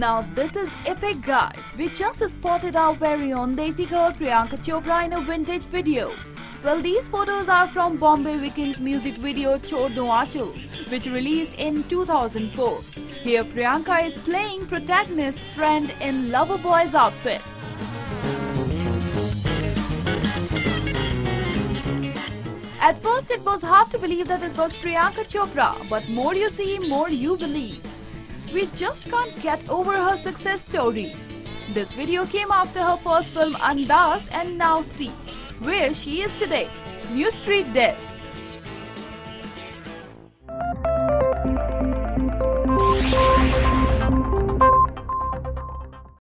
Now this is epic guys. We just spotted our very own Desi girl Priyanka Chopra in a vintage video. Well these photos are from Bombay Vikings music video Chod Do Aanchal which released in 2004. Here Priyanka is playing protagonist friend in Loverboy's outfit. At first it was hard to believe that this was Priyanka Chopra, but more you see, more you believe. We just can't get over her success story. This video came after her first film Andaaz and now see where she is today. Newzstreet Desk.